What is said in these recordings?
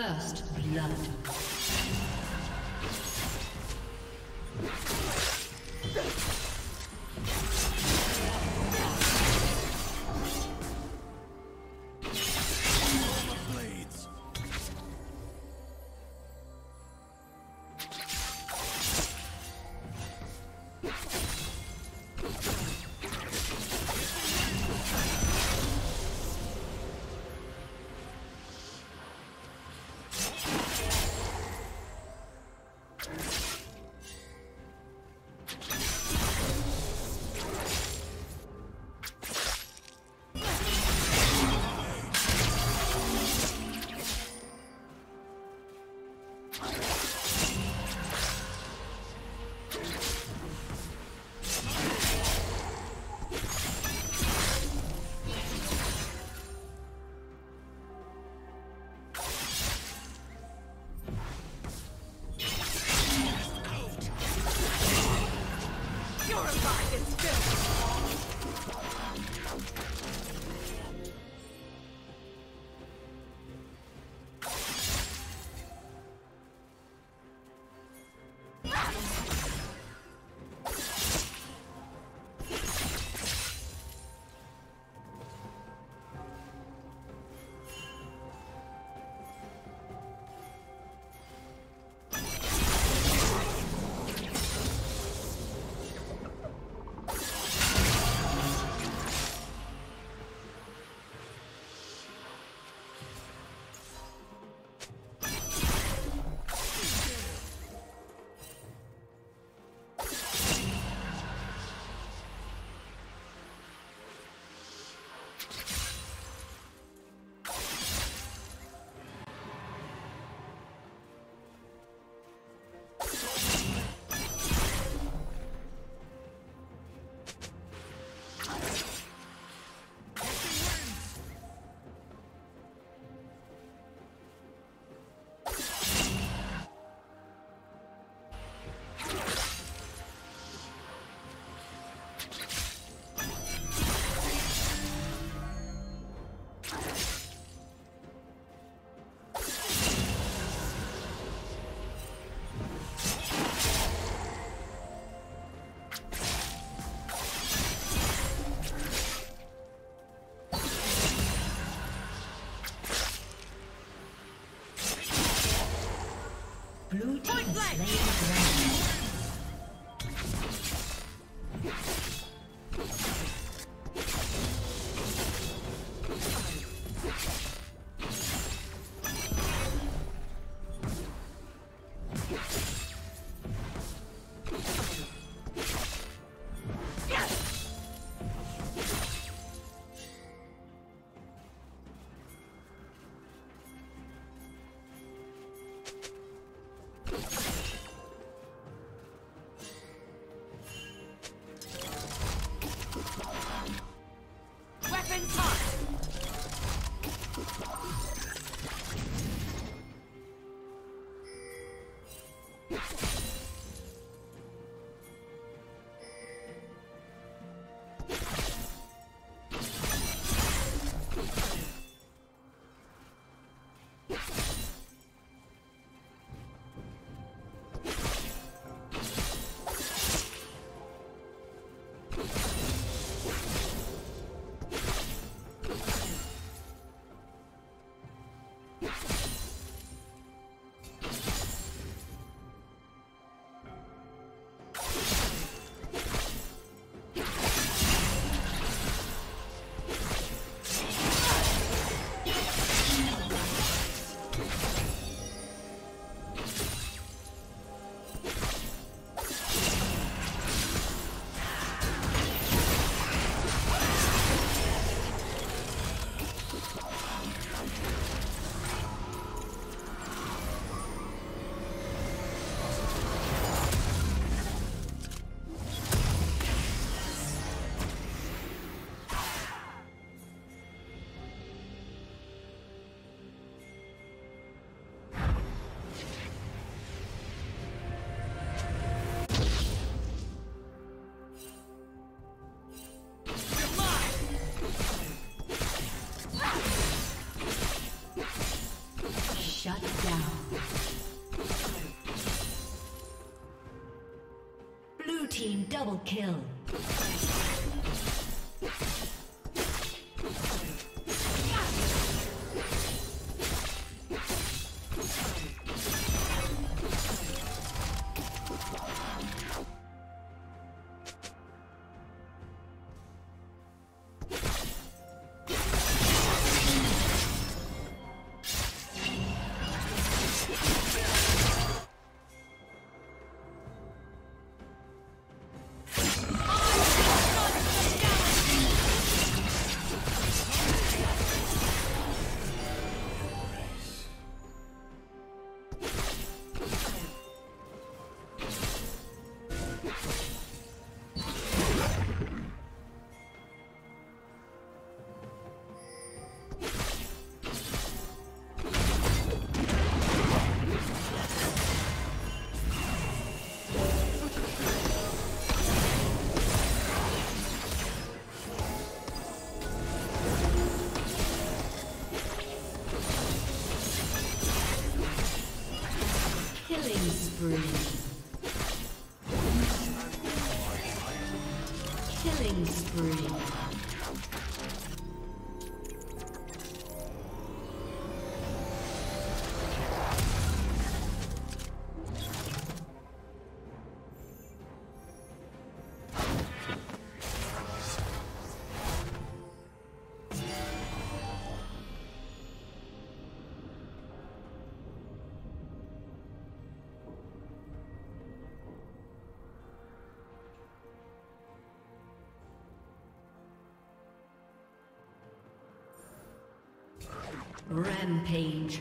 First blood. is built. Double kill. Rampage.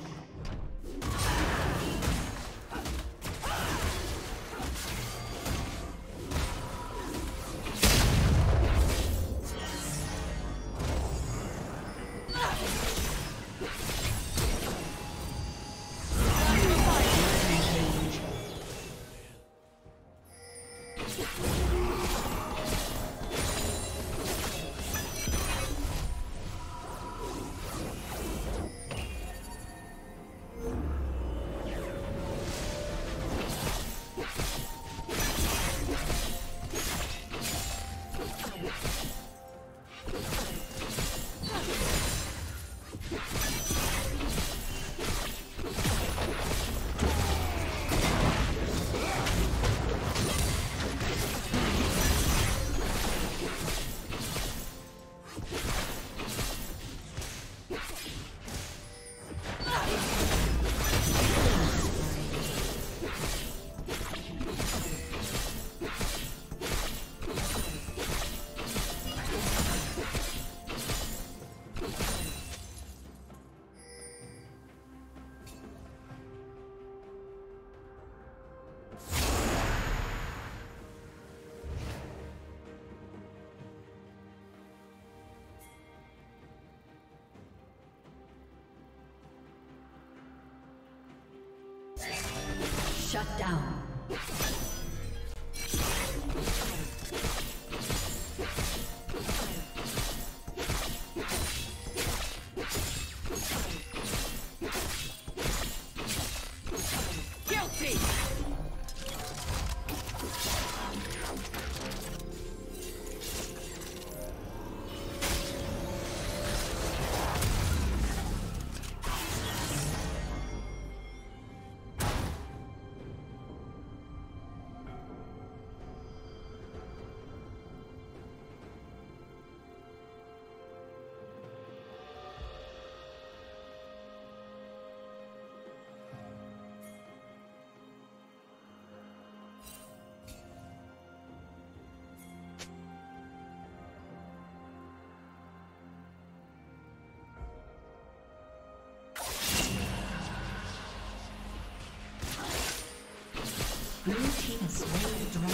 Blue team dragon.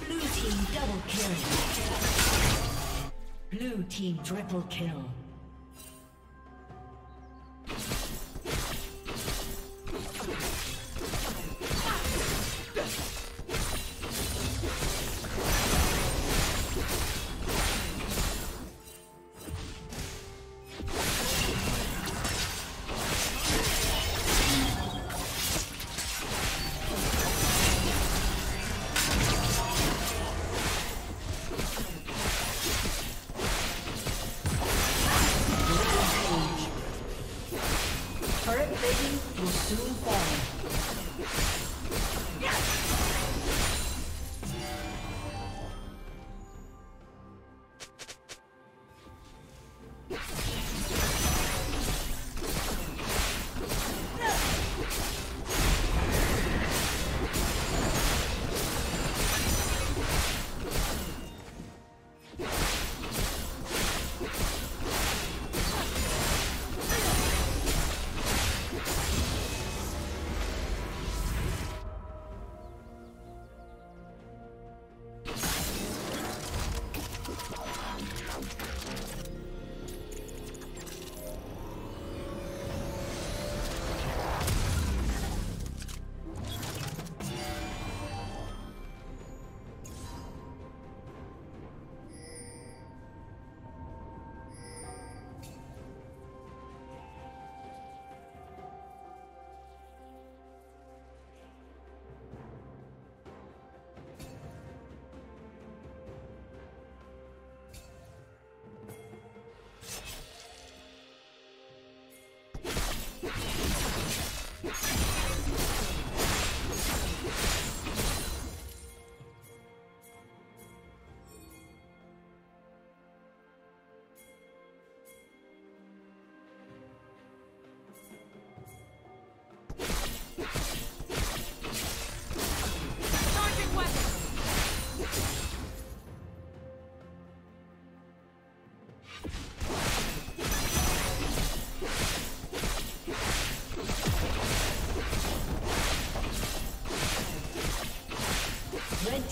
Blue team double kill. Blue team triple kill.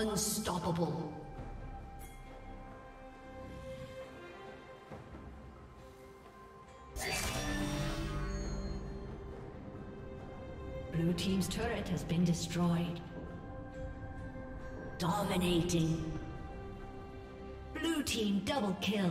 Unstoppable. Blue Team's turret has been destroyed. Dominating. Blue Team double kill.